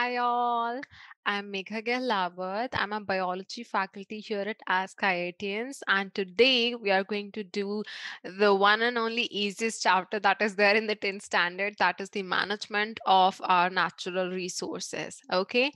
Hi all, I'm Megha Gahlawat. I'm a biology faculty here at Ask IITians and today we are going to do the one and only easiest chapter that is there in the 10th standard that is the management of our natural resources. Okay,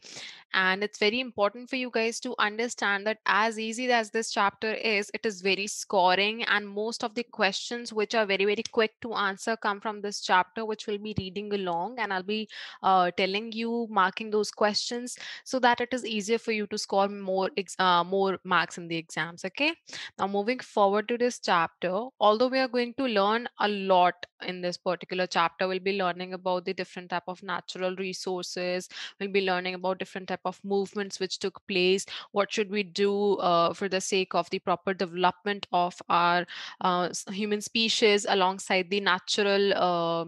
and it's very important for you guys to understand that as easy as this chapter is, it is very scoring and most of the questions which are very very quick to answer come from this chapter which we'll be reading along and I'll be uh, telling you marking those questions so that it is easier for you to score more uh, more marks in the exams okay? Now moving forward to this chapter although we are going to learn a lot in this particular chapter we'll be learning about the different type of natural resources we'll be learning about different type of movements which took place what should we do uh, for the sake of the proper development of our uh, human species alongside the natural uh,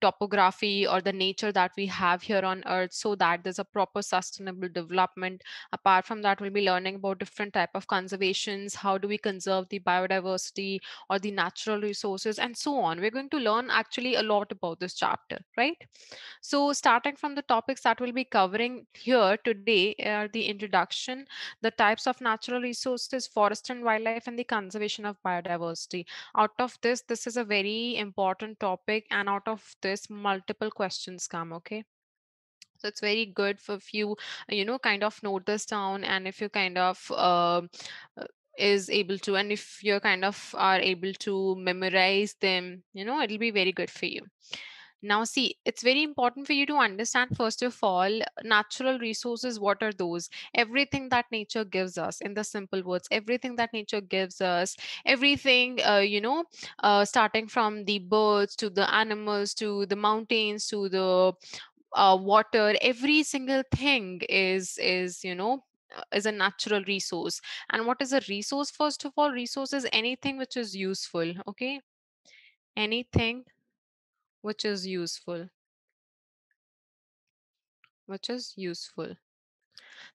topography or the nature that we have here on earth so that there's a proper sustainable development. Apart from that we'll be learning about different type of conservations how do we conserve the biodiversity or the natural resources and so on. We're going to learn actually a lot about this chapter right? So starting from the topics that we'll be covering here today are the introduction the types of natural resources forest and wildlife and the conservation of biodiversity. Out of this this is a very important topic and out of this multiple questions come okay? So it's very good for if you you know kind of note this down and if you kind of uh, is able to and if you're kind of are able to memorize them you know it'll be very good for you now, see, it's very important for you to understand, first of all, natural resources. What are those? Everything that nature gives us, in the simple words, everything that nature gives us, everything, uh, you know, uh, starting from the birds to the animals to the mountains to the uh, water, every single thing is, is, you know, Uh, is a natural resource. And what is a resource? First of all, resource is anything which is useful. Okay. Anything which is useful which is useful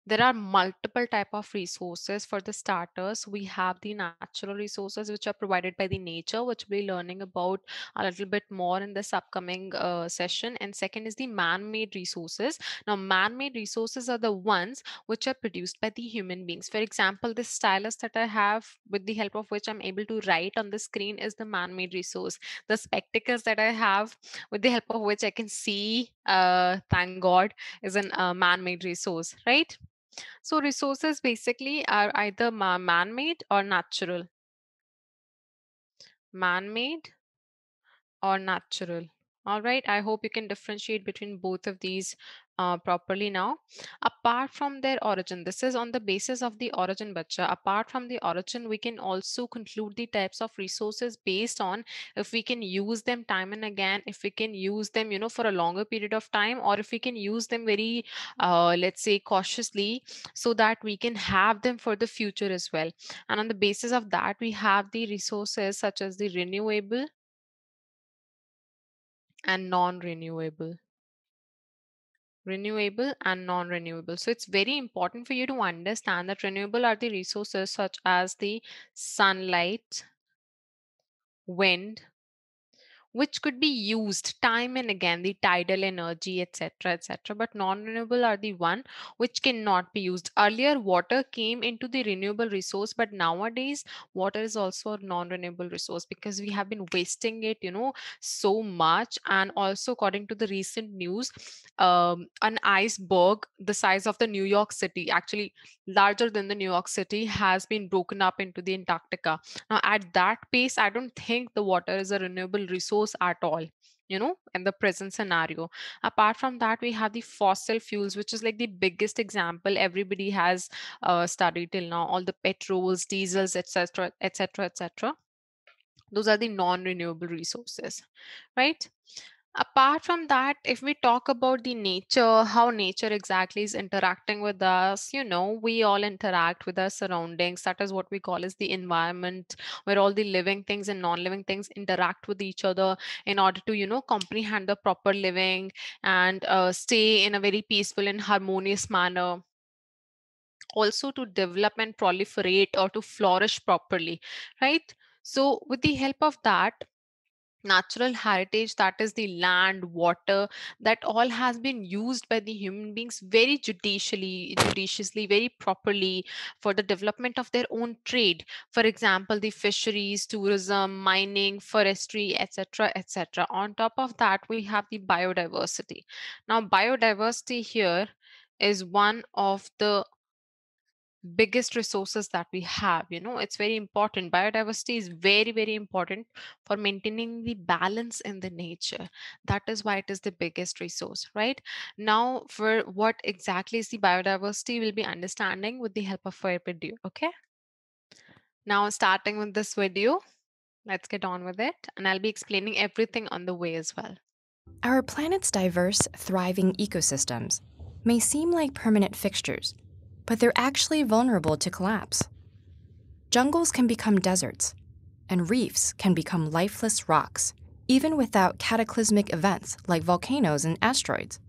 there are multiple type of resources for the starters. We have the natural resources which are provided by the nature which we'll be learning about a little bit more in this upcoming uh, session. And second is the man-made resources. Now man-made resources are the ones which are produced by the human beings. For example this stylus that i have with the help of which i'm able to write on the screen is the man-made resource. The spectacles that i have with the help of which i can see uh, thank god is a uh, man-made resource right so resources basically are either man-made or natural. Man-made or natural. All right, I hope you can differentiate between both of these uh, properly now. Apart from their origin, this is on the basis of the origin, bacha. Apart from the origin, we can also conclude the types of resources based on if we can use them time and again, if we can use them, you know, for a longer period of time, or if we can use them very, uh, let's say, cautiously, so that we can have them for the future as well. And on the basis of that, we have the resources such as the renewable and non-renewable renewable and non-renewable. So it's very important for you to understand that renewable are the resources such as the sunlight wind which could be used time and again the tidal energy etc etc but non-renewable are the one which cannot be used. Earlier water came into the renewable resource but nowadays water is also a non-renewable resource because we have been wasting it you know so much. And also according to the recent news um, an iceberg the size of the new york city actually larger than the new york city has been broken up into the antarctica. Now at that pace i don't think the water is a renewable resource at all you know in the present scenario. Apart from that we have the fossil fuels which is like the biggest example everybody has uh, studied till now. All the petrols diesels etc etc etc those are the non-renewable resources right apart from that if we talk about the nature how nature exactly is interacting with us you know we all interact with our surroundings. That is what we call as the environment where all the living things and non-living things interact with each other in order to you know comprehend the proper living and uh, stay in a very peaceful and harmonious manner. Also to develop and proliferate or to flourish properly right? So with the help of that natural heritage that is the land water that all has been used by the human beings very judicially judiciously very properly for the development of their own trade. For example the fisheries tourism mining forestry etc etc on top of that we have the biodiversity. Now biodiversity here is one of the biggest resources that we have you know it's very important. Biodiversity is very very important for maintaining the balance in the nature. That is why it is the biggest resource right? Now for what exactly is the biodiversity we'll be understanding with the help of a video okay? Now starting with this video let's get on with it and i'll be explaining everything on the way as well. Our planet's diverse thriving ecosystems may seem like permanent fixtures but they're actually vulnerable to collapse. Jungles can become deserts, and reefs can become lifeless rocks, even without cataclysmic events like volcanoes and asteroids.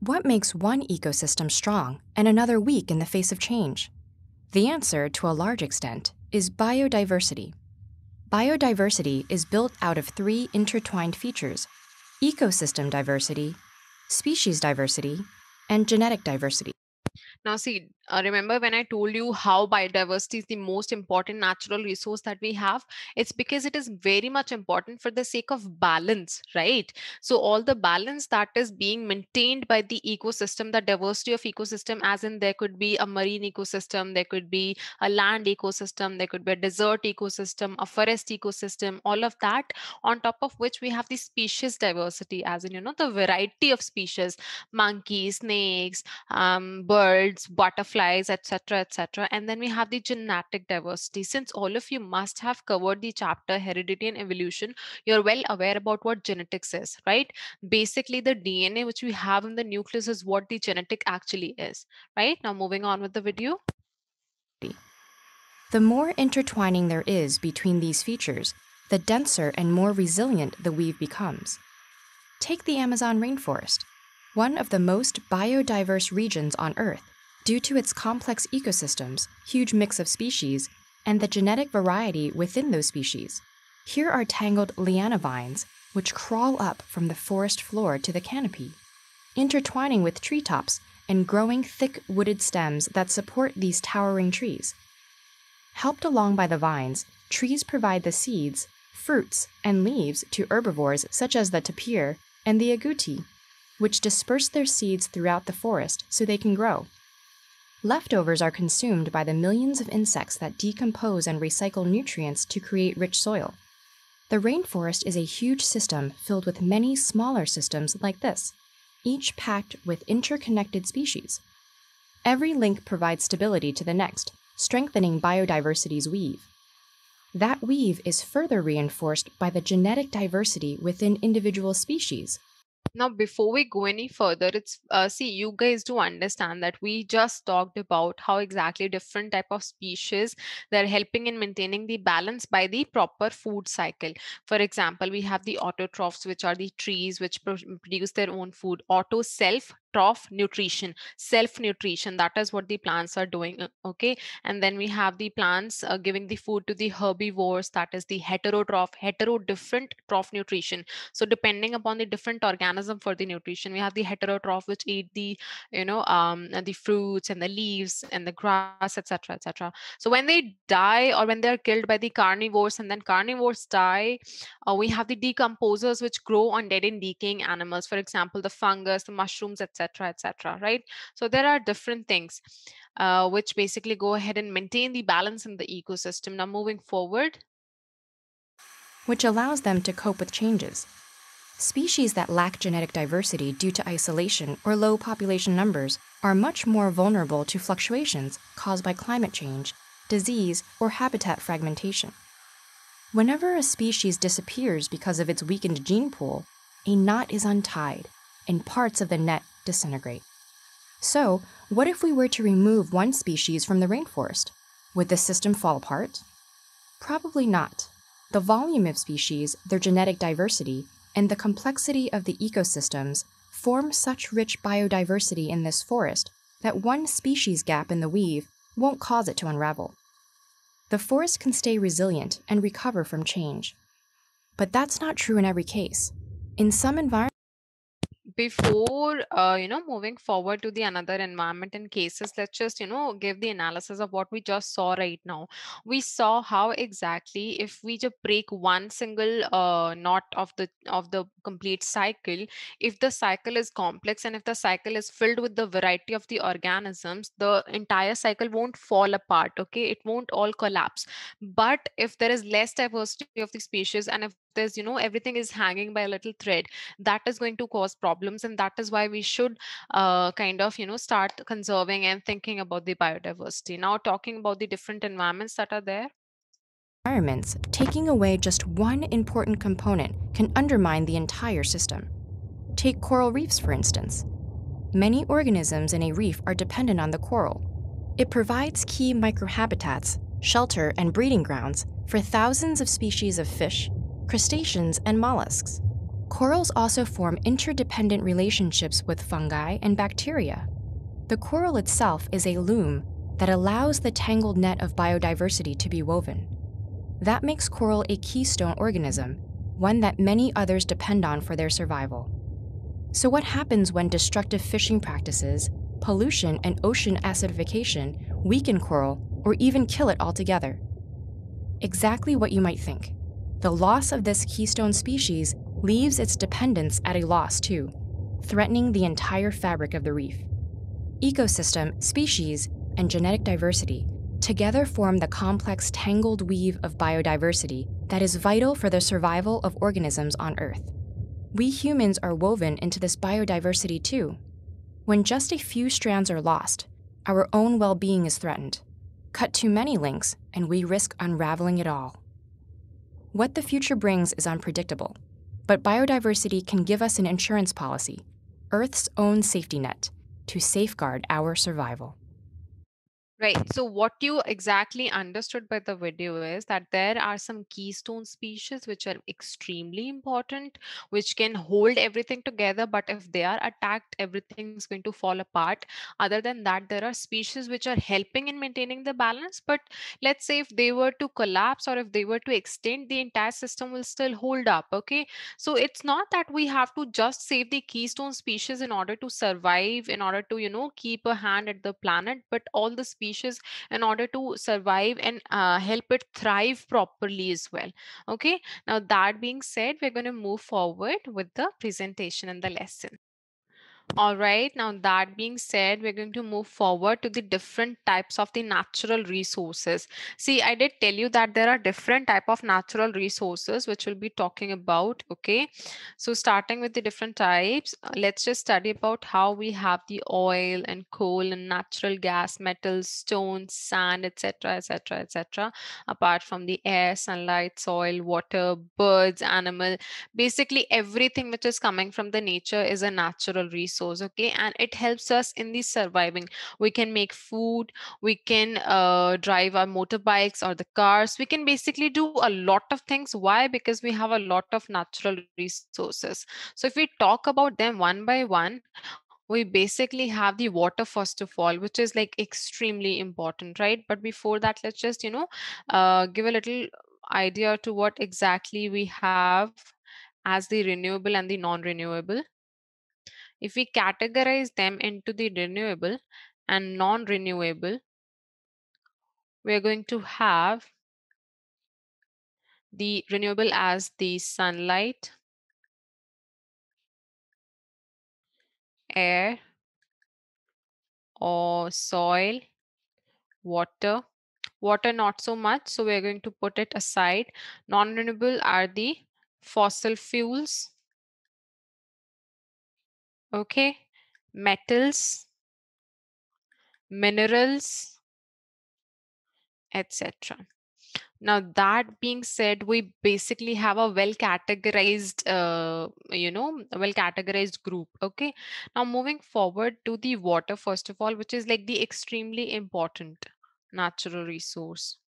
What makes one ecosystem strong and another weak in the face of change? The answer, to a large extent, is biodiversity. Biodiversity is built out of three intertwined features ecosystem diversity, species diversity, and genetic diversity. Now, see, uh, remember when I told you how biodiversity is the most important natural resource that we have? It's because it is very much important for the sake of balance, right? So, all the balance that is being maintained by the ecosystem, the diversity of ecosystem, as in there could be a marine ecosystem, there could be a land ecosystem, there could be a desert ecosystem, a forest ecosystem, all of that, on top of which we have the species diversity, as in, you know, the variety of species monkeys, snakes, um, birds birds, butterflies, etc., etc. And then we have the genetic diversity. Since all of you must have covered the chapter heredity and evolution, you're well aware about what genetics is, right? Basically, the DNA which we have in the nucleus is what the genetic actually is, right? Now, moving on with the video. The more intertwining there is between these features, the denser and more resilient the weave becomes. Take the Amazon rainforest, one of the most biodiverse regions on Earth, due to its complex ecosystems, huge mix of species, and the genetic variety within those species. Here are tangled liana vines, which crawl up from the forest floor to the canopy, intertwining with treetops and growing thick wooded stems that support these towering trees. Helped along by the vines, trees provide the seeds, fruits, and leaves to herbivores such as the tapir and the agouti, which disperse their seeds throughout the forest so they can grow. Leftovers are consumed by the millions of insects that decompose and recycle nutrients to create rich soil. The rainforest is a huge system filled with many smaller systems like this, each packed with interconnected species. Every link provides stability to the next, strengthening biodiversity's weave. That weave is further reinforced by the genetic diversity within individual species, now before we go any further it's uh, see you guys do understand that we just talked about how exactly different type of species they're helping in maintaining the balance by the proper food cycle. For example we have the autotrophs which are the trees which produce their own food. Auto self troph nutrition self nutrition that is what the plants are doing uh, okay? And then we have the plants uh, giving the food to the herbivores that is the heterotroph hetero different troph nutrition. So depending upon the different organism for the nutrition we have the heterotroph which eat the you know um the fruits and the leaves and the grass etc etc so when they die or when they're killed by the carnivores and then carnivores die uh, we have the decomposers which grow on dead and decaying animals. For example the fungus the mushrooms etc etc etc right? So there are different things uh, which basically go ahead and maintain the balance in the ecosystem. Now moving forward. Which allows them to cope with changes. Species that lack genetic diversity due to isolation or low population numbers are much more vulnerable to fluctuations caused by climate change, disease, or habitat fragmentation. Whenever a species disappears because of its weakened gene pool, a knot is untied and parts of the net disintegrate. So, what if we were to remove one species from the rainforest? Would the system fall apart? Probably not. The volume of species, their genetic diversity, and the complexity of the ecosystems form such rich biodiversity in this forest that one species gap in the weave won't cause it to unravel. The forest can stay resilient and recover from change. But that's not true in every case. In some environments, before uh, you know moving forward to the another environment and cases let's just you know give the analysis of what we just saw right now. We saw how exactly if we just break one single uh, knot of the of the complete cycle if the cycle is complex and if the cycle is filled with the variety of the organisms the entire cycle won't fall apart okay? It won't all collapse. But if there is less diversity of the species and if there's you know everything is hanging by a little thread that is going to cause problems and that is why we should uh, kind of you know start conserving and thinking about the biodiversity now talking about the different environments that are there Environments, taking away just one important component can undermine the entire system. Take coral reefs, for instance. Many organisms in a reef are dependent on the coral. It provides key microhabitats, shelter, and breeding grounds for thousands of species of fish, crustaceans, and mollusks. Corals also form interdependent relationships with fungi and bacteria. The coral itself is a loom that allows the tangled net of biodiversity to be woven. That makes coral a keystone organism, one that many others depend on for their survival. So, what happens when destructive fishing practices, pollution, and ocean acidification weaken coral or even kill it altogether? Exactly what you might think. The loss of this keystone species leaves its dependents at a loss too, threatening the entire fabric of the reef. Ecosystem, species, and genetic diversity together form the complex tangled weave of biodiversity that is vital for the survival of organisms on Earth. We humans are woven into this biodiversity too. When just a few strands are lost, our own well being is threatened. Cut too many links, and we risk unraveling it all. What the future brings is unpredictable, but biodiversity can give us an insurance policy, Earth's own safety net, to safeguard our survival. Right. So, what you exactly understood by the video is that there are some keystone species which are extremely important, which can hold everything together. But if they are attacked, everything is going to fall apart. Other than that, there are species which are helping in maintaining the balance. But let's say if they were to collapse or if they were to extend, the entire system will still hold up. Okay. So, it's not that we have to just save the keystone species in order to survive, in order to, you know, keep a hand at the planet, but all the species species in order to survive and uh, help it thrive properly as well okay? Now that being said we're going to move forward with the presentation and the lesson all right, now that being said, we're going to move forward to the different types of the natural resources. See, I did tell you that there are different type of natural resources which we'll be talking about, okay? So starting with the different types, uh, let's just study about how we have the oil and coal and natural gas, metals, stones, sand, etc., etc., etc. apart from the air, sunlight, soil, water, birds, animal, basically everything which is coming from the nature is a natural resource resource okay and it helps us in the surviving. We can make food we can uh, drive our motorbikes or the cars. We can basically do a lot of things. Why? Because we have a lot of natural resources. So if we talk about them one by one we basically have the water first of all which is like extremely important right? But before that let's just you know uh, give a little idea to what exactly we have as the renewable and the non-renewable if we categorize them into the renewable and non-renewable, we're going to have the renewable as the sunlight, air, or soil, water. Water not so much, so we're going to put it aside. Non-renewable are the fossil fuels, okay, metals, minerals, etc. Now, that being said, we basically have a well categorized, uh, you know, well categorized group. Okay. Now, moving forward to the water, first of all, which is like the extremely important natural resource.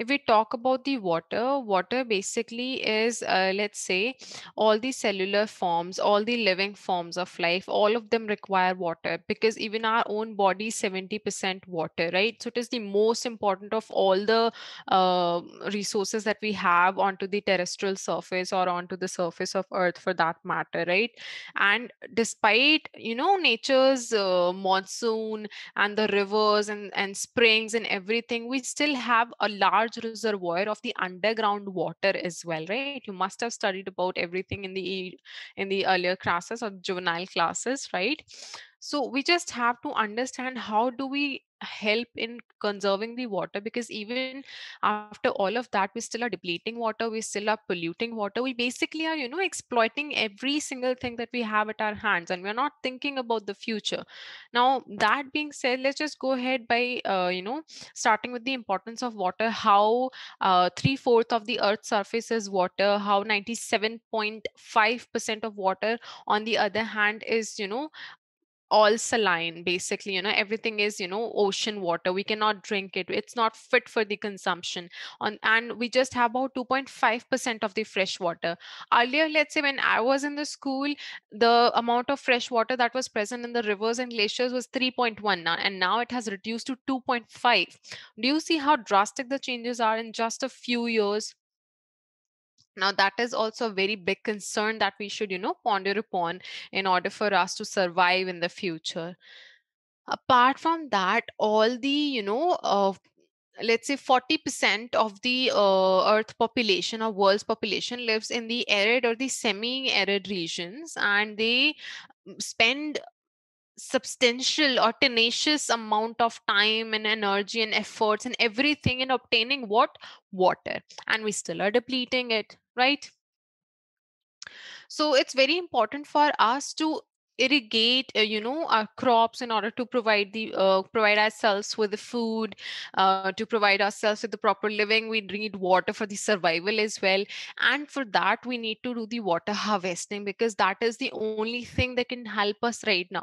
If we talk about the water water basically is uh, let's say all the cellular forms all the living forms of life all of them require water because even our own body is 70% water right? So it is the most important of all the uh, resources that we have onto the terrestrial surface or onto the surface of earth for that matter right? And despite you know nature's uh, monsoon and the rivers and, and springs and everything we still have a large reservoir of the underground water as well right? You must have studied about everything in the in the earlier classes or juvenile classes right so we just have to understand how do we help in conserving the water because even after all of that we still are depleting water we still are polluting water. We basically are you know exploiting every single thing that we have at our hands and we're not thinking about the future. Now that being said let's just go ahead by uh, you know starting with the importance of water how uh, three fourth of the earth's surface is water how 97.5% of water on the other hand is you know all saline basically you know everything is you know ocean water. We cannot drink it. It's not fit for the consumption. On and we just have about 2.5% of the fresh water. Earlier let's say when i was in the school the amount of fresh water that was present in the rivers and glaciers was 3.1 now uh, and now it has reduced to 2.5 do you see how drastic the changes are in just a few years now that is also a very big concern that we should you know ponder upon in order for us to survive in the future. Apart from that all the you know uh, let's say 40% of the uh, earth population or world's population lives in the arid or the semi arid regions and they spend substantial or tenacious amount of time and energy and efforts and everything in obtaining what? Water. And we still are depleting it right? So it's very important for us to irrigate uh, you know our crops in order to provide the uh, provide ourselves with the food uh, to provide ourselves with the proper living. We need water for the survival as well. And for that we need to do the water harvesting because that is the only thing that can help us right now.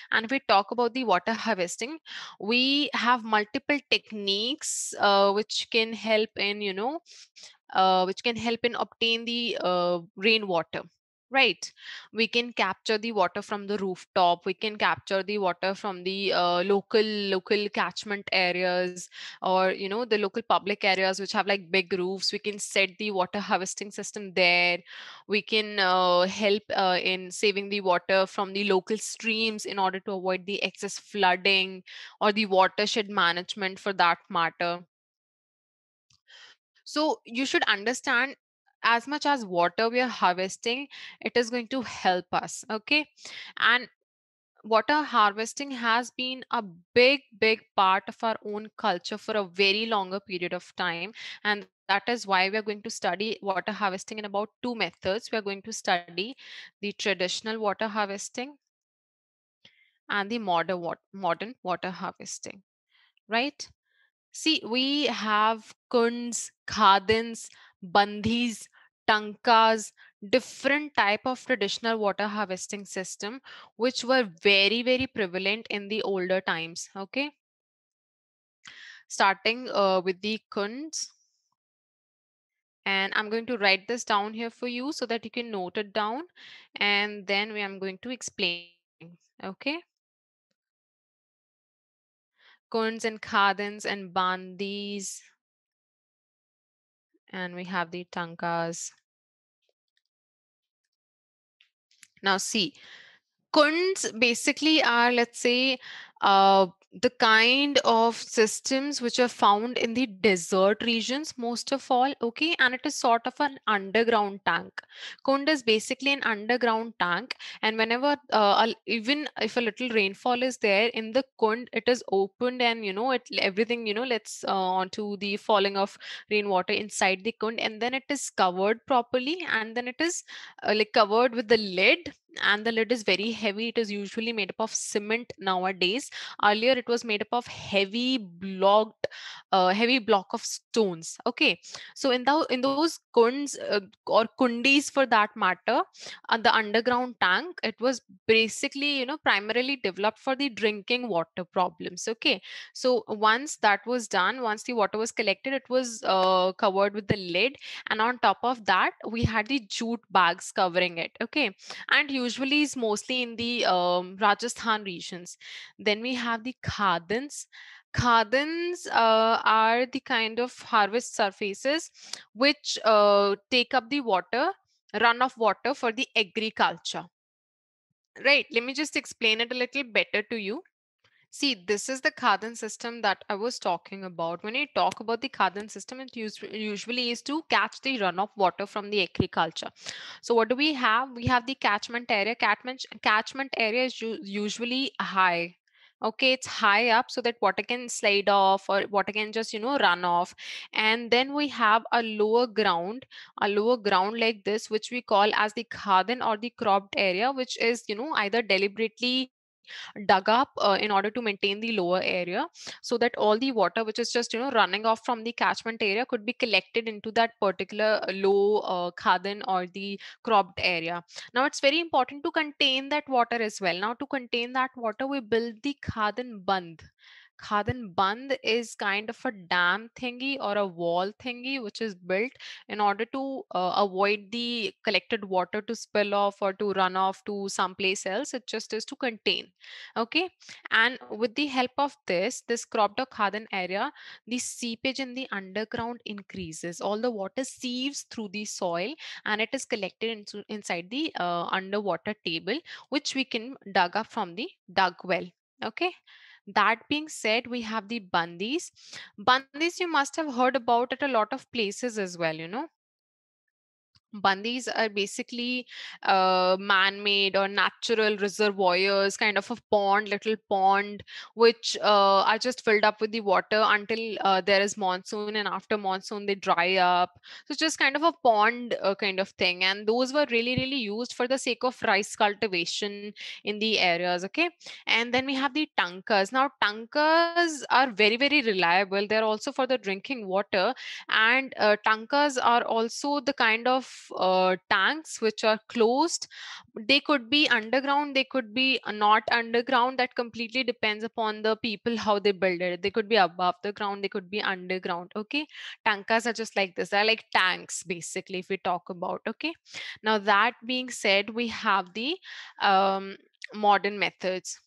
And if we talk about the water harvesting we have multiple techniques uh, which can help in you know uh, which can help in obtain the uh, rainwater right. We can capture the water from the rooftop we can capture the water from the uh, local local catchment areas or you know the local public areas which have like big roofs. We can set the water harvesting system there. We can uh, help uh, in saving the water from the local streams in order to avoid the excess flooding or the watershed management for that matter. So you should understand as much as water we are harvesting, it is going to help us. Okay. And water harvesting has been a big, big part of our own culture for a very longer period of time. And that is why we are going to study water harvesting in about two methods. We are going to study the traditional water harvesting and the modern, modern water harvesting, right? See, we have kunds, khadans, bandhis, tankas, different type of traditional water harvesting system, which were very, very prevalent in the older times. Okay. Starting uh, with the kunds. And I'm going to write this down here for you so that you can note it down. And then we am going to explain. Okay. Kunds and khadans and bandis and we have the tankas. Now see, kunds basically are, let's say, uh, the kind of systems which are found in the desert regions most of all okay and it is sort of an underground tank. Kund is basically an underground tank and whenever uh, even if a little rainfall is there in the kund it is opened and you know it everything you know lets uh, onto the falling of rainwater inside the kund and then it is covered properly and then it is uh, like covered with the lid and the lid is very heavy. It is usually made up of cement nowadays. Earlier it was made up of heavy blocked uh, heavy block of stones. Okay. So in the in those kunds uh, or kundis for that matter uh, the underground tank it was basically you know primarily developed for the drinking water problems. Okay. So once that was done once the water was collected it was uh, covered with the lid. And on top of that we had the jute bags covering it. Okay. And usually is mostly in the um, Rajasthan regions. Then we have the khadans. Khadans uh, are the kind of harvest surfaces which uh, take up the water, run runoff water for the agriculture. Right, let me just explain it a little better to you. See, this is the Khadan system that I was talking about. When I talk about the Khadan system, it usually is to catch the runoff water from the agriculture. So what do we have? We have the catchment area. Catchment catchment area is usually high. Okay, it's high up so that water can slide off or water can just, you know, run off. And then we have a lower ground, a lower ground like this, which we call as the Khadan or the cropped area, which is, you know, either deliberately dug up uh, in order to maintain the lower area so that all the water which is just you know running off from the catchment area could be collected into that particular low uh, khadan or the cropped area. Now it's very important to contain that water as well. Now to contain that water we build the khadan band Khadan Band is kind of a dam thingy or a wall thingy which is built in order to uh, avoid the collected water to spill off or to run off to someplace else. It just is to contain. Okay. And with the help of this, this cropped or Khadan area, the seepage in the underground increases. All the water sieves through the soil and it is collected into, inside the uh, underwater table, which we can dug up from the dug well. Okay. That being said, we have the bandis. Bandis, you must have heard about at a lot of places as well, you know. Bandis are basically uh, man-made or natural reservoirs, kind of a pond, little pond, which uh, are just filled up with the water until uh, there is monsoon, and after monsoon they dry up. So it's just kind of a pond uh, kind of thing, and those were really, really used for the sake of rice cultivation in the areas. Okay, and then we have the tankas. Now tankas are very, very reliable. They're also for the drinking water and uh, tankas are also the kind of uh, tanks which are closed they could be underground they could be uh, not underground that completely depends upon the people how they build it. They could be above the ground they could be underground okay? Tankas are just like this they're like tanks basically if we talk about okay? Now that being said we have the um, modern methods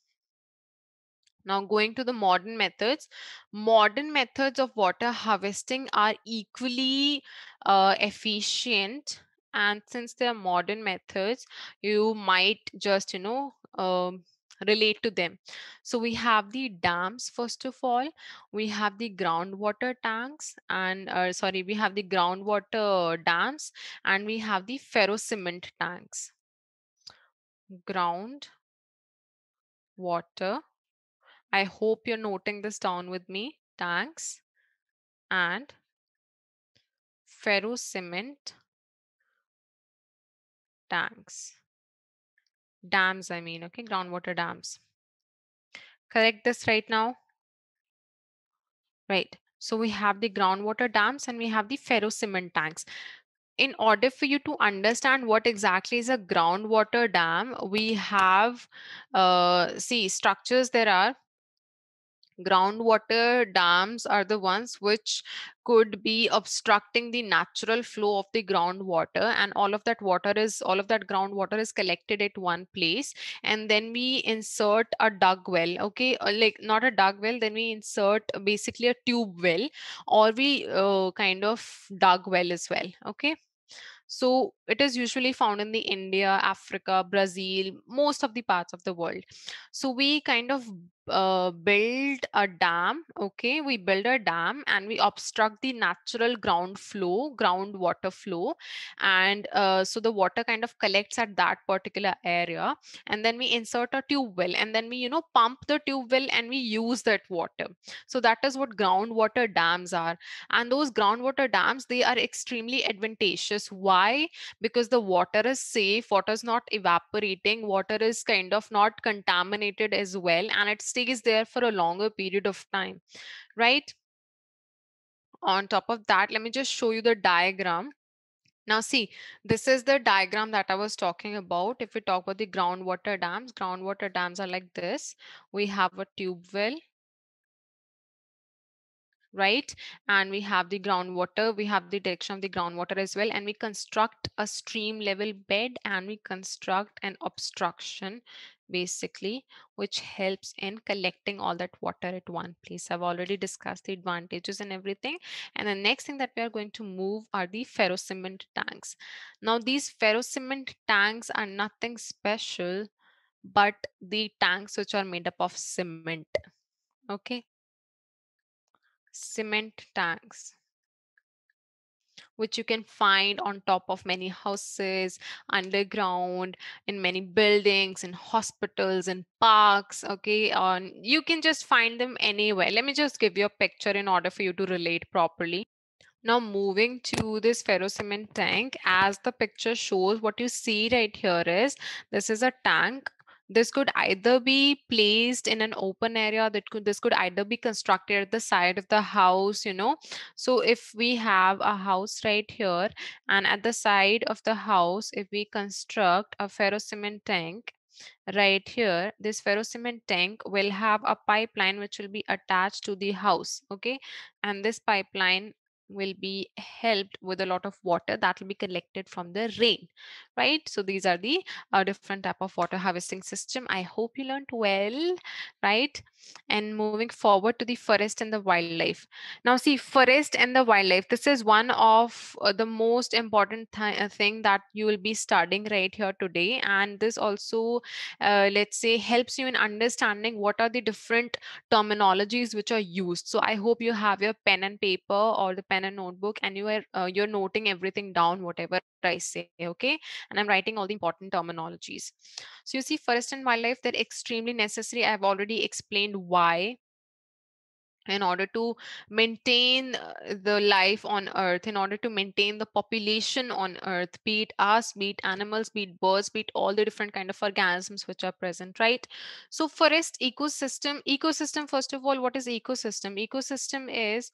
now, going to the modern methods, modern methods of water harvesting are equally uh, efficient. And since they are modern methods, you might just, you know, um, relate to them. So we have the dams, first of all, we have the groundwater tanks, and uh, sorry, we have the groundwater dams, and we have the ferro cement tanks. Ground water I hope you're noting this down with me. Tanks and ferro cement tanks. Dams, I mean, okay, groundwater dams. Correct this right now. Right. So we have the groundwater dams and we have the ferro cement tanks. In order for you to understand what exactly is a groundwater dam, we have, uh, see, structures there are groundwater dams are the ones which could be obstructing the natural flow of the groundwater and all of that water is all of that groundwater is collected at one place and then we insert a dug well okay uh, like not a dug well then we insert basically a tube well or we uh, kind of dug well as well okay so it is usually found in the India, Africa, Brazil, most of the parts of the world. So we kind of uh, build a dam okay? We build a dam and we obstruct the natural ground flow groundwater flow and uh, so the water kind of collects at that particular area and then we insert a tube well and then we you know pump the tube well and we use that water. So that is what groundwater dams are and those groundwater dams they are extremely advantageous. Why? Because the water is safe water is not evaporating water is kind of not contaminated as well and it stays there for a longer period of time right on top of that let me just show you the diagram now see, this is the diagram that I was talking about. If we talk about the groundwater dams, groundwater dams are like this. We have a tube well, right? And we have the groundwater, we have the direction of the groundwater as well. And we construct a stream level bed and we construct an obstruction basically, which helps in collecting all that water at one place. I've already discussed the advantages and everything. And the next thing that we are going to move are the ferrocement tanks. Now, these ferrocement tanks are nothing special, but the tanks which are made up of cement. Okay. Cement tanks which you can find on top of many houses, underground, in many buildings, in hospitals, in parks. Okay, on you can just find them anywhere. Let me just give you a picture in order for you to relate properly. Now moving to this ferrocement tank, as the picture shows, what you see right here is this is a tank this could either be placed in an open area that could this could either be constructed at the side of the house you know. So if we have a house right here and at the side of the house if we construct a ferrocement tank right here this ferrocement tank will have a pipeline which will be attached to the house okay? And this pipeline will be helped with a lot of water that will be collected from the rain right? So these are the uh, different type of water harvesting system. I hope you learned well right? And moving forward to the forest and the wildlife. Now see forest and the wildlife this is one of uh, the most important th- uh, thing that you will be studying right here today. And this also uh, let's say helps you in understanding what are the different terminologies which are used. So i hope you have your pen and paper or the pen and notebook and you are uh, you're noting everything down whatever i say okay? And i'm writing all the important terminologies. So you see forest and wildlife they're extremely necessary. I've already explained why in order to maintain uh, the life on earth in order to maintain the population on earth be it us be it animals be it birds be it all the different kind of organisms which are present right? So forest ecosystem. Ecosystem first of all what is ecosystem? Ecosystem is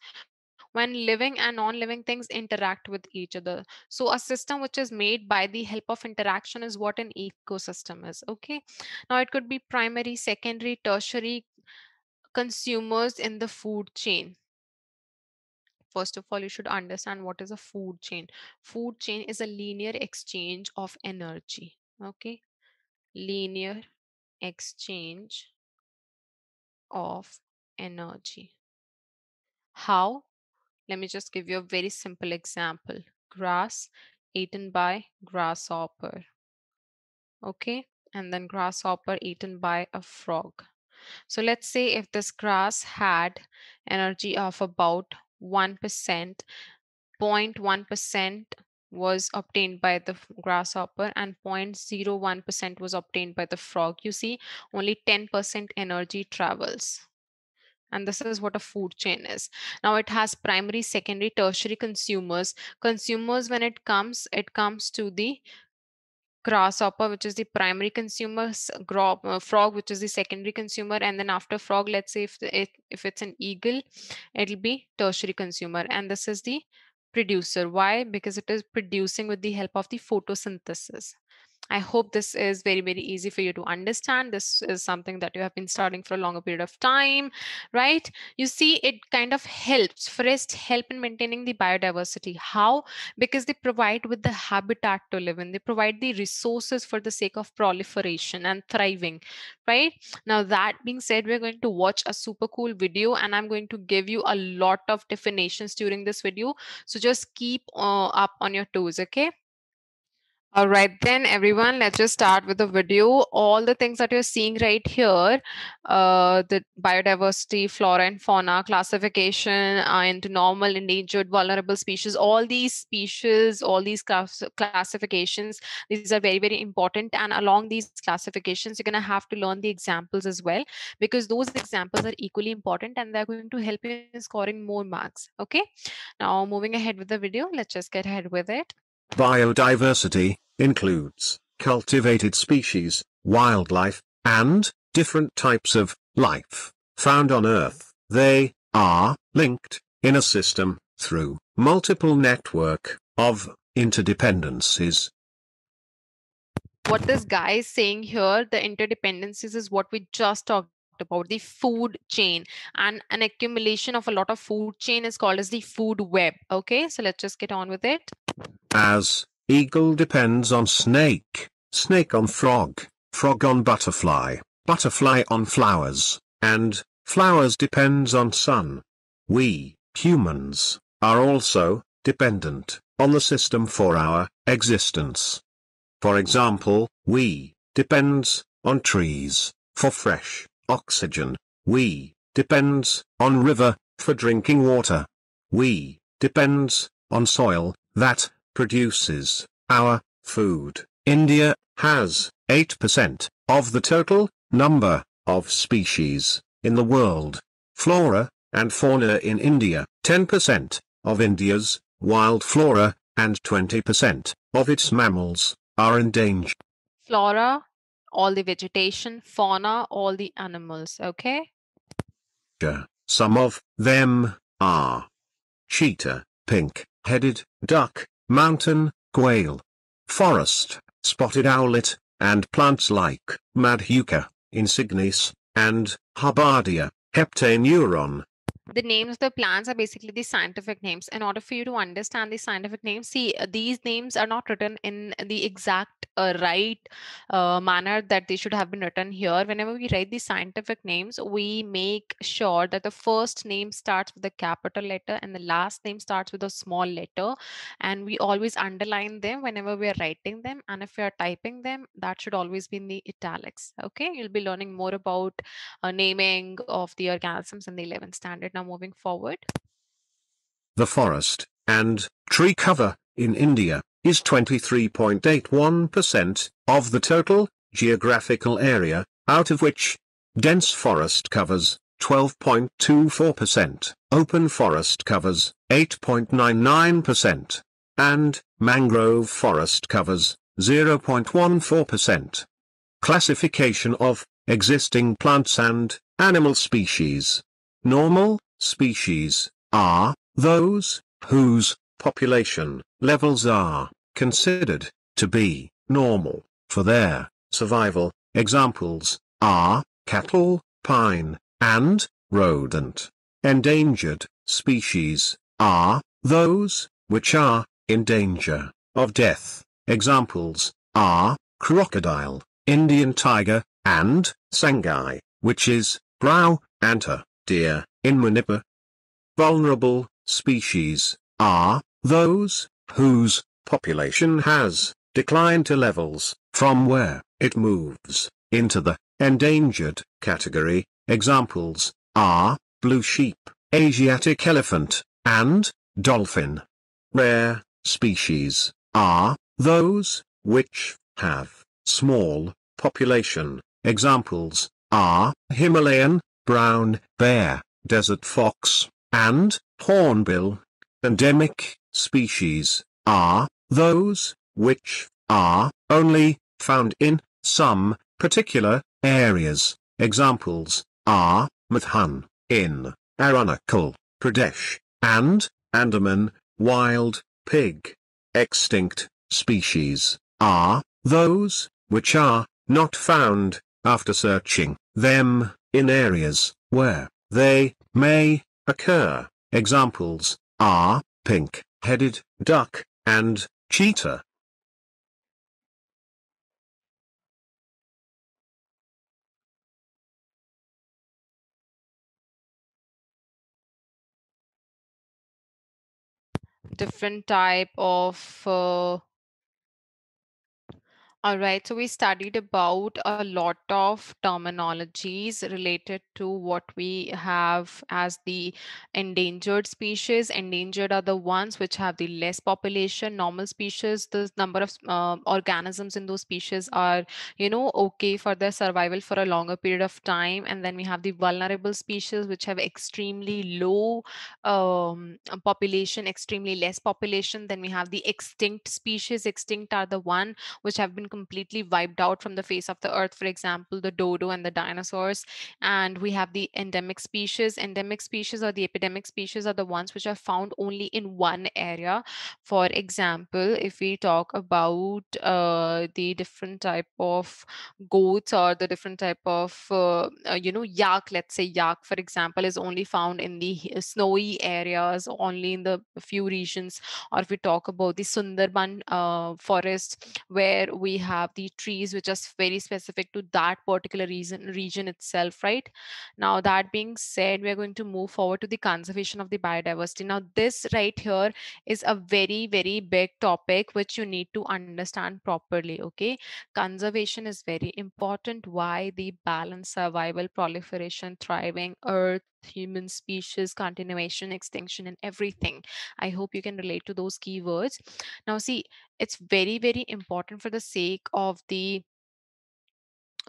when living and non-living things interact with each other. So a system which is made by the help of interaction is what an ecosystem is okay? Now it could be primary secondary tertiary consumers in the food chain. First of all you should understand what is a food chain. Food chain is a linear exchange of energy okay? Linear exchange of energy. How let me just give you a very simple example grass eaten by grasshopper okay and then grasshopper eaten by a frog so let's say if this grass had energy of about 1%, 0.1% was obtained by the grasshopper and 0.01% was obtained by the frog. You see, only 10% energy travels. And this is what a food chain is. Now it has primary, secondary, tertiary consumers. Consumers, when it comes, it comes to the grasshopper which is the primary consumer uh, frog which is the secondary consumer and then after frog let's say if it, if it's an eagle it'll be tertiary consumer and this is the producer why because it is producing with the help of the photosynthesis I hope this is very, very easy for you to understand. This is something that you have been studying for a longer period of time, right? You see, it kind of helps. Forest help in maintaining the biodiversity. How? Because they provide with the habitat to live in. They provide the resources for the sake of proliferation and thriving, right? Now, that being said, we're going to watch a super cool video and I'm going to give you a lot of definitions during this video. So just keep uh, up on your toes, okay? All right, then everyone, let's just start with the video. All the things that you're seeing right here, uh, the biodiversity, flora and fauna, classification uh, into normal, endangered, vulnerable species, all these species, all these class classifications, these are very, very important. And along these classifications, you're going to have to learn the examples as well, because those examples are equally important and they're going to help you in scoring more marks. Okay. Now, moving ahead with the video, let's just get ahead with it. Biodiversity includes cultivated species, wildlife, and different types of life found on Earth. They are linked in a system through multiple network of interdependencies. What this guy is saying here, the interdependencies is what we just talked about the food chain and an accumulation of a lot of food chain is called as the food web okay so let's just get on with it As eagle depends on snake, snake on frog, frog on butterfly, butterfly on flowers, and flowers depends on sun. We, humans, are also dependent on the system for our existence. For example, we depends on trees for fresh oxygen. We depends on river for drinking water. We depends on soil that produces our food. India has 8% of the total number of species in the world. Flora and fauna in India, 10% of India's wild flora and 20% of its mammals are endangered. flora all the vegetation fauna all the animals okay Some of them are cheetah, pink-headed duck, mountain quail, forest, spotted owlet, and plants like Madhuca, insignis, and Hubbardia, heptaneuron. the names of the plants are basically the scientific names in order for you to understand the scientific names see uh, these names are not written in the exact uh, right uh, manner that they should have been written here whenever we write the scientific names we make sure that the first name starts with a capital letter and the last name starts with a small letter and we always underline them whenever we are writing them and if we are typing them that should always be in the italics okay you'll be learning more about uh, naming of the organisms in the 11th standard. Now, moving forward. The forest and tree cover in India is 23.81% of the total geographical area, out of which dense forest covers 12.24%, open forest covers 8.99%, and mangrove forest covers 0.14%. Classification of existing plants and animal species. Normal species are those whose population levels are considered to be normal for their survival. Examples are cattle, pine, and rodent. Endangered species are those which are in danger of death. Examples are crocodile, Indian tiger, and sangai, which is brow antlered, deer, in Manipur. Vulnerable species are those whose population has declined to levels from where it moves into the endangered category. Examples are blue sheep, Asiatic elephant, and dolphin. Rare species are those which have small population. Examples are Himalayan, brown bear, desert fox, and hornbill. Endemic species are those which are only found in some particular areas. Examples are Mithun in Arunachal Pradesh and Andaman wild pig. Extinct species are those which are not found after searching them in areas where they may occur. Examples are pink-headed duck and cheetah. Different type of uh, All right, so we studied about a lot of terminologies related to what we have as the endangered species. Endangered are the ones which have the less population. Normal species, the number of uh, organisms in those species are, you know, okay for their survival for a longer period of time. And then we have the vulnerable species which have extremely low um, population, extremely less population. Then we have the extinct species. Extinct are the one which have been completely wiped out from the face of the earth, for example, the dodo and the dinosaurs. And we have the endemic species. Endemic species or the epidemic species are the ones which are found only in one area. For example, if we talk about uh, the different type of goats or the different type of, uh, you know, yak, let's say yak, for example, is only found in the snowy areas, only in the few regions. Or if we talk about the Sundarban uh, forest, where we have the trees which are very specific to that particular reason region itself right? Now that being said we are going to move forward to the conservation of the biodiversity. Now this right here is a very very big topic which you need to understand properly okay? Conservation is very important. Why? The balance survival proliferation thriving earth human species continuation extinction and everything. I hope you can relate to those keywords. Now see it's very very important for the sake of the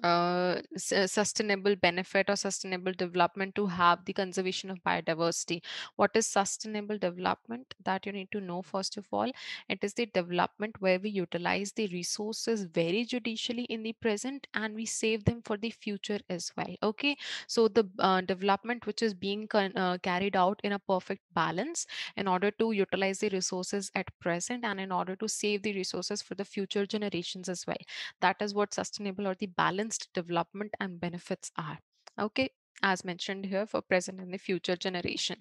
uh, sustainable benefit or sustainable development to have the conservation of biodiversity. What is sustainable development? That you need to know first of all. It is the development where we utilize the resources very judicially in the present and we save them for the future as well. Okay, so the uh, development which is being uh, carried out in a perfect balance in order to utilize the resources at present and in order to save the resources for the future generations as well that is what sustainable or the balanced development and benefits are okay as mentioned here for present and the future generation.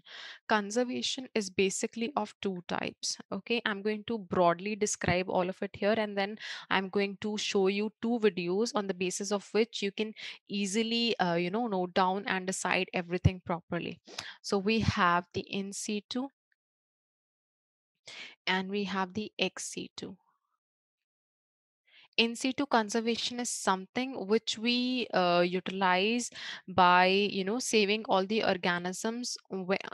Conservation is basically of two types okay? I'm going to broadly describe all of it here and then i'm going to show you two videos on the basis of which you can easily uh, you know note down and decide everything properly. So we have the in situ and we have the ex situ in situ conservation is something which we uh, utilize by you know saving all the organisms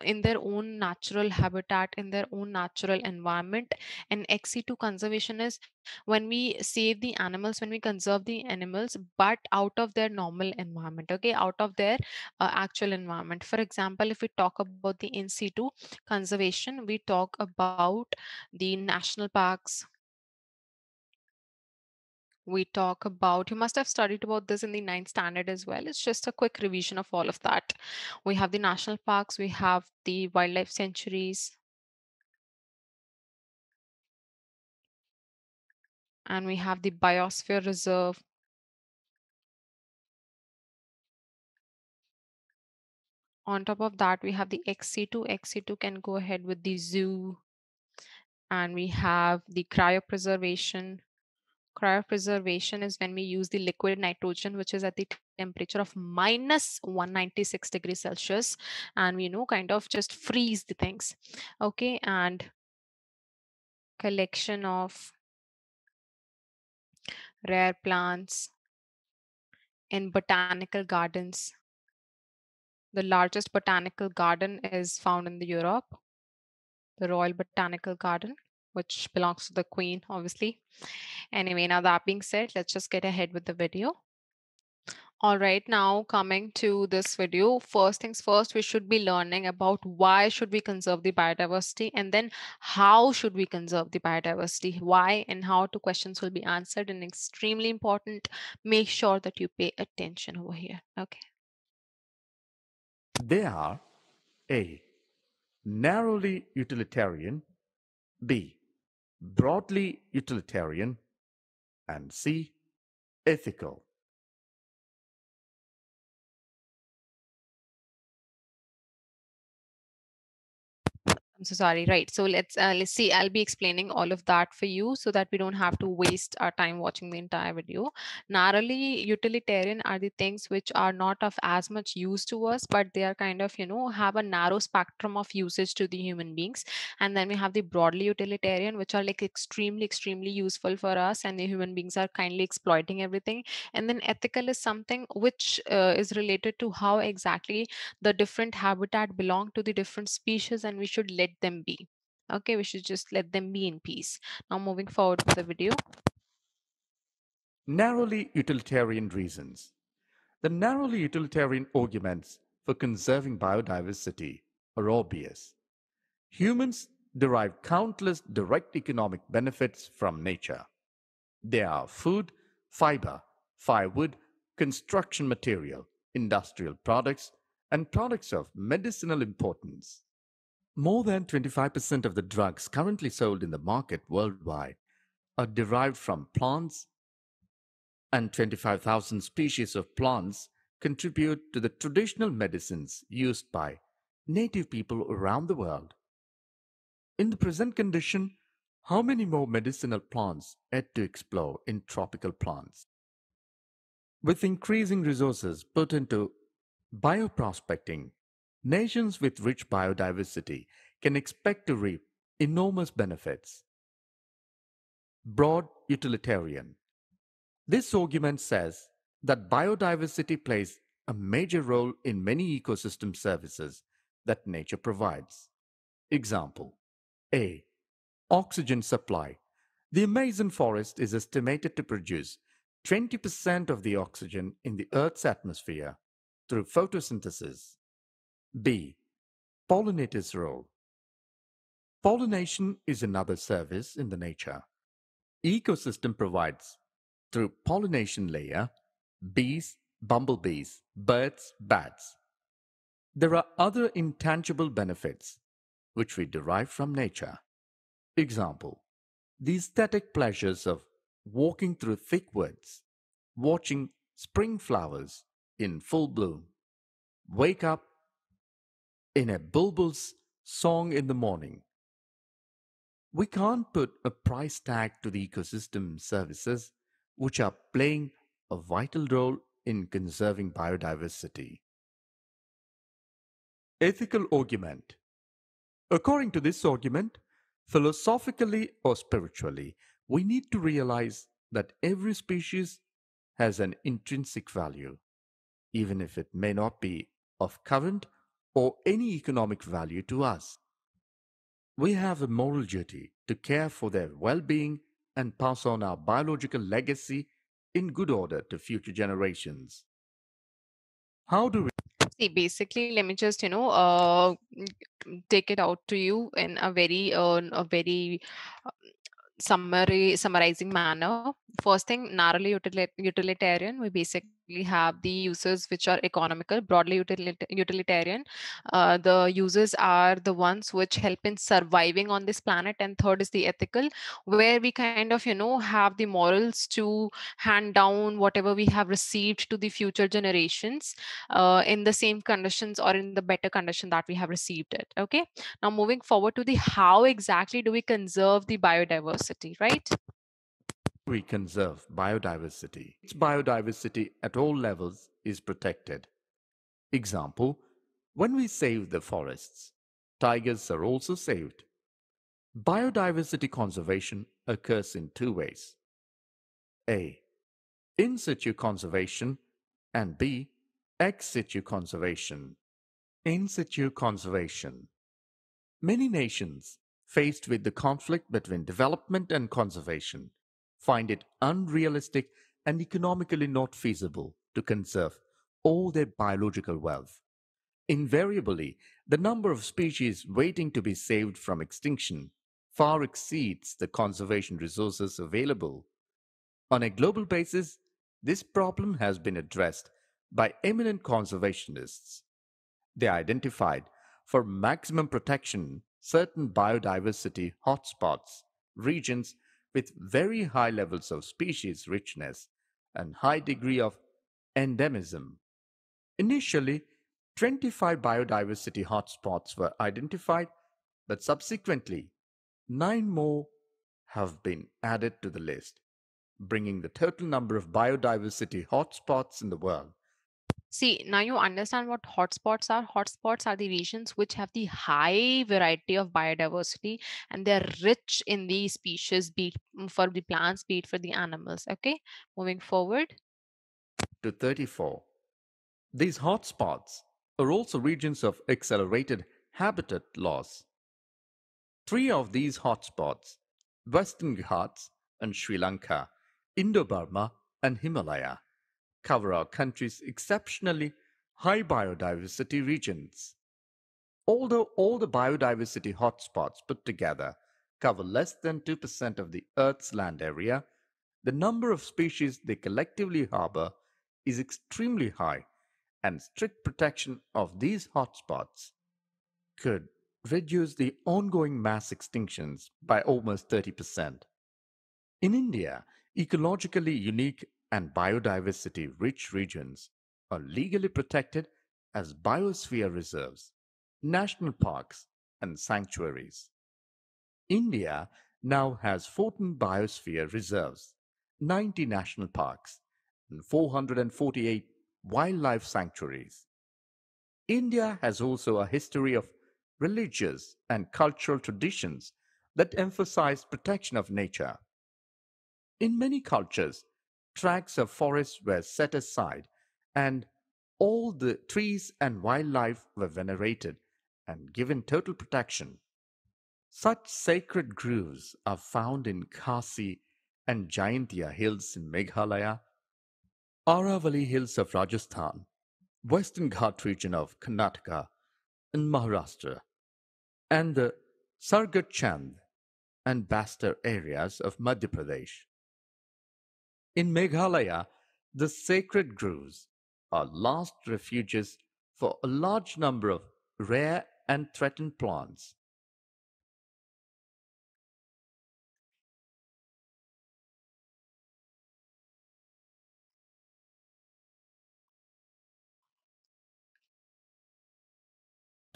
in their own natural habitat in their own natural environment. And ex situ conservation is when we save the animals when we conserve the animals but out of their normal environment okay? Out of their uh, actual environment. For example if we talk about the in situ conservation we talk about the national parks we talk about you must have studied about this in the ninth standard as well. It's just a quick revision of all of that. We have the national parks we have the wildlife sanctuaries. And we have the biosphere reserve. On top of that we have the ex situ xc2 can go ahead with the zoo. And we have the cryopreservation cryopreservation is when we use the liquid nitrogen which is at the temperature of minus 196 degrees celsius and we you know kind of just freeze the things okay? And collection of rare plants in botanical gardens. The largest botanical garden is found in the europe the royal botanical garden which belongs to the queen obviously anyway now that being said let's just get ahead with the video All right, now coming to this video, first things first, we should be learning about why should we conserve the biodiversity and then how should we conserve the biodiversity, why and how two questions will be answered and extremely important. Make sure that you pay attention over here. Okay. They are A. Narrowly utilitarian, B. Broadly utilitarian, and C. Ethical. I'm so sorry. Right. So let's uh, let's see. I'll be explaining all of that for you so that we don't have to waste our time watching the entire video. Narrowly utilitarian are the things which are not of as much use to us, but they are kind of you know have a narrow spectrum of usage to the human beings. And then we have the broadly utilitarian, which are like extremely extremely useful for us, and the human beings are kindly exploiting everything. And then ethical is something which uh, is related to how exactly the different habitat belong to the different species and we should let them be okay we should just let them be in peace now moving forward with the video Narrowly utilitarian reasons. The narrowly utilitarian arguments for conserving biodiversity are obvious. Humans derive countless direct economic benefits from nature. They are food, fiber, firewood, construction material, industrial products, and products of medicinal importance. More than 25% of the drugs currently sold in the market worldwide are derived from plants, and 25,000 species of plants contribute to the traditional medicines used by native people around the world. In the present condition, how many more medicinal plants yet to explore in tropical plants? With increasing resources put into bioprospecting, nations with rich biodiversity can expect to reap enormous benefits. Broad utilitarian. This argument says that biodiversity plays a major role in many ecosystem services that nature provides. Example A. Oxygen supply. The Amazon forest is estimated to produce 20% of the oxygen in the Earth's atmosphere through photosynthesis. B. Pollinators' role. Pollination is another service in the nature. Ecosystem provides through pollination layer, bees, bumblebees, birds, bats. There are other intangible benefits which we derive from nature. Example, the aesthetic pleasures of walking through thick woods, watching spring flowers in full bloom, wake up in a bulbul's song in the morning. We can't put a price tag to the ecosystem services which are playing a vital role in conserving biodiversity. Ethical argument. According to this argument, philosophically or spiritually, we need to realize that every species has an intrinsic value, even if it may not be of current or any economic value to us. We have a moral duty to care for their well being and pass on our biological legacy in good order to future generations. How do we see basically let me just you know uh take it out to you in a very uh, a very uh, summary summarizing manner first thing narrowly utilitarian we basically have the uses which are economical broadly utilitarian. Uh, the uses are the ones which help in surviving on this planet. And third is the ethical where we kind of you know have the morals to hand down whatever we have received to the future generations uh, in the same conditions or in the better condition that we have received it. Okay? Now moving forward to the how exactly do we conserve the biodiversity right we conserve biodiversity. Its biodiversity at all levels is protected. Example, when we save the forests, tigers are also saved. Biodiversity conservation occurs in two ways. A. In situ conservation and B. Ex situ conservation. In situ conservation. Many nations, faced with the conflict between development and conservation, find it unrealistic and economically not feasible to conserve all their biological wealth. Invariably, the number of species waiting to be saved from extinction far exceeds the conservation resources available. On a global basis, this problem has been addressed by eminent conservationists. They identified for maximum protection certain biodiversity hotspots, regions with very high levels of species richness and high degree of endemism. Initially, 25 biodiversity hotspots were identified but subsequently, nine more have been added to the list, bringing the total number of biodiversity hotspots in the world. See, now you understand what hotspots are. Hotspots are the regions which have the high variety of biodiversity and they're rich in the species, be it mm, for the plants, be it for the animals. Okay, moving forward. to 34. These hotspots are also regions of accelerated habitat loss. Three of these hotspots, Western Ghats and Sri Lanka, Indo-Burma and Himalaya, cover our country's exceptionally high biodiversity regions. Although all the biodiversity hotspots put together cover less than 2% of the Earth's land area, the number of species they collectively harbor is extremely high, and strict protection of these hotspots could reduce the ongoing mass extinctions by almost 30%. In India, ecologically unique and biodiversity rich regions are legally protected as biosphere reserves, national parks, and sanctuaries. India now has 14 biosphere reserves, 90 national parks, and 448 wildlife sanctuaries. India has also a history of religious and cultural traditions that emphasize protection of nature. In many cultures, tracts of forests were set aside and all the trees and wildlife were venerated and given total protection. Such sacred groves are found in Khasi and Jaintia hills in Meghalaya, Aravali hills of Rajasthan, Western Ghat region of Karnataka and Maharashtra, and the Sargat Chand and Bastar areas of Madhya Pradesh. In Meghalaya, the sacred groves are last refuges for a large number of rare and threatened plants.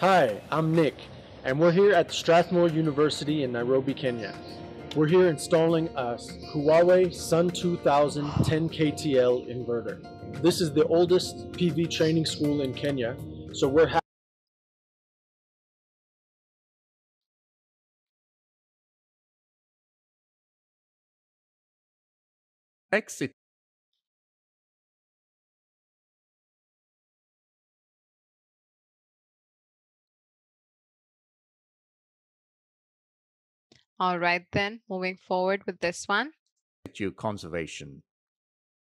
Hi, I'm Nick, and we're here at Strathmore University in Nairobi, Kenya. We're here installing a Huawei Sun 2000 10 KTL inverter. This is the oldest PV training school in Kenya, so we're happy Exit All right, then moving forward with this one. conservation.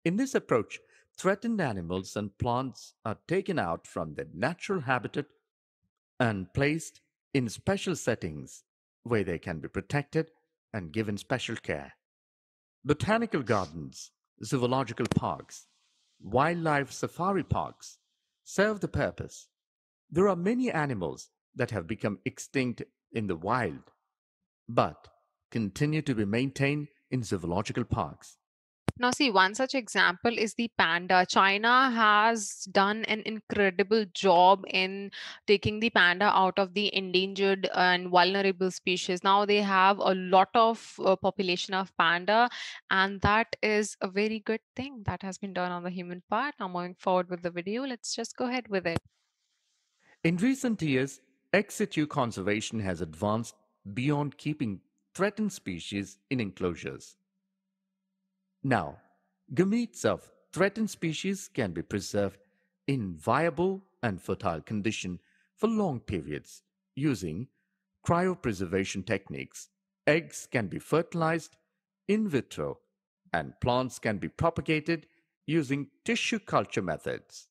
In this approach, threatened animals and plants are taken out from their natural habitat and placed in special settings where they can be protected and given special care. Botanical gardens, zoological parks, wildlife safari parks serve the purpose. There are many animals that have become extinct in the wild, but continue to be maintained in zoological parks. Now, see, one such example is the panda. China has done an incredible job in taking the panda out of the endangered and vulnerable species. Now they have a lot of uh, population of panda, and that is a very good thing that has been done on the human part. Now, moving forward with the video, let's just go ahead with it. In recent years, ex situ conservation has advanced beyond keeping threatened species in enclosures. Now, gametes of threatened species can be preserved in viable and fertile condition for long periods using cryopreservation techniques. Eggs can be fertilized in vitro and plants can be propagated using tissue culture methods.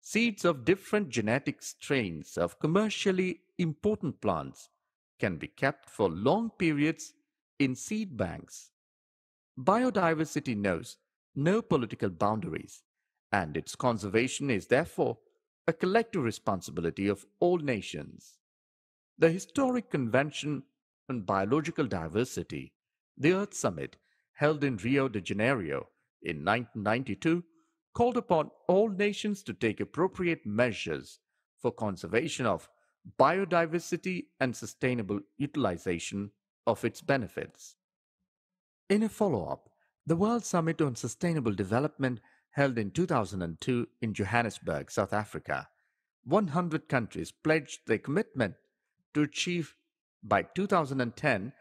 Seeds of different genetic strains of commercially important plants can be kept for long periods in seed banks. Biodiversity knows no political boundaries, and its conservation is therefore a collective responsibility of all nations. The historic Convention on Biological Diversity, the Earth Summit, held in Rio de Janeiro in 1992, called upon all nations to take appropriate measures for conservation of biodiversity and sustainable utilization of its benefits. In a follow up, the World Summit on Sustainable Development held in 2002 in Johannesburg, South Africa, 100 countries pledged their commitment to achieve by 2010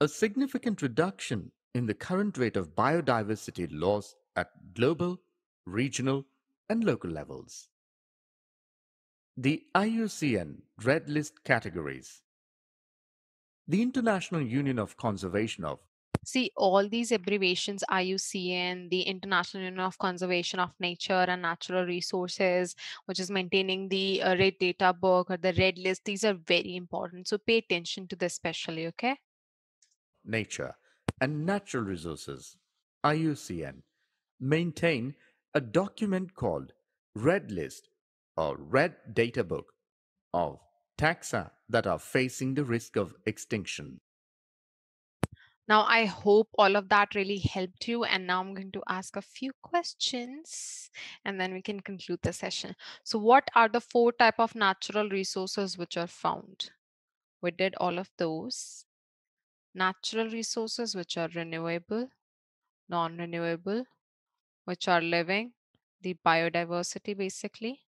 a significant reduction in the current rate of biodiversity loss at global, regional, and local levels. The IUCN Red List categories. The International Union of Conservation of See, all these abbreviations, IUCN, the International Union of Conservation of Nature and Natural Resources, which is maintaining the uh, red data book or the red list, these are very important. So pay attention to this especially, okay? Nature and Natural Resources, IUCN, maintain a document called Red List or Red Data Book of taxa that are facing the risk of extinction. Now, I hope all of that really helped you. And now I'm going to ask a few questions and then we can conclude the session. So what are the four type of natural resources which are found? We did all of those. Natural resources which are renewable, non-renewable, which are living, the biodiversity basically,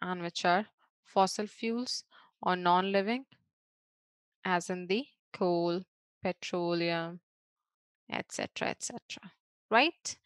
and which are fossil fuels or non-living, as in the coal, petroleum, etc., etc. Right?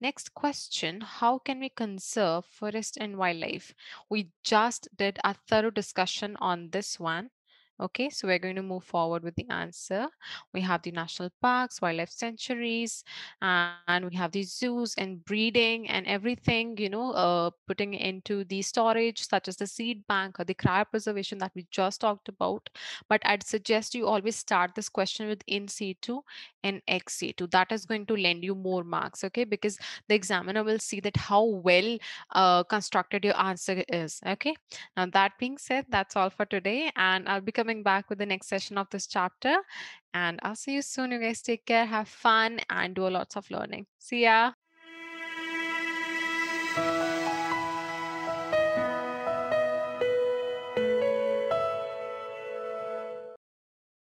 Next question How can we conserve forest and wildlife? We just did a thorough discussion on this one. Okay, so we're going to move forward with the answer. We have the national parks, wildlife sanctuaries, and we have the zoos and breeding and everything, you know, uh, putting into the storage, such as the seed bank or the cryopreservation that we just talked about. But I'd suggest you always start this question with in situ and ex situ. That is going to lend you more marks, okay? Because the examiner will see that how well uh, constructed your answer is, okay? Now, that being said, that's all for today. And I'll be coming back with the next session of this chapter. And I'll see you soon. You guys take care, have fun, and do lots of learning. See ya.